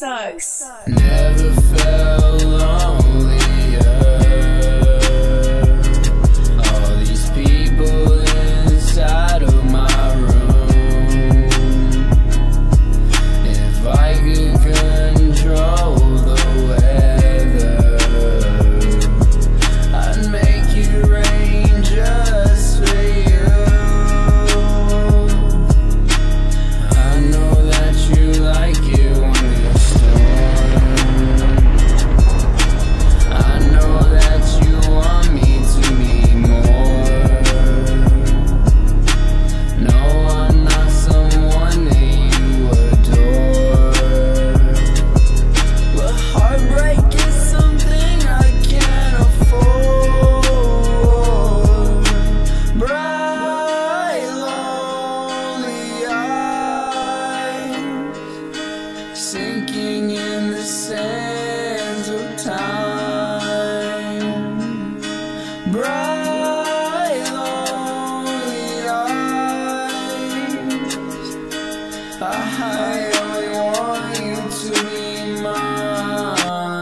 sucks. Never felt sinking in the sands of time. Bright, lonely eyes. I only want you to be mine.